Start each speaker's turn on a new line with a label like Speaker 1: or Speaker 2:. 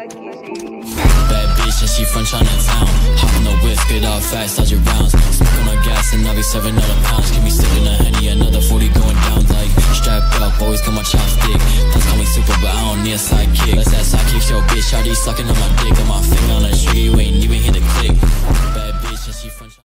Speaker 1: Bad bitch and she from Chinatown. Hop in the whip, get out fast, dodge your rounds. Smoke on the gas and I'll be serving other pounds. Keep me sipping a honey, another 40 going down like strapped up. Always got my chopstick. That's call me super, but I don't need a sidekick. Let's ass I kick your bitch. How these sucking on my dick On my finger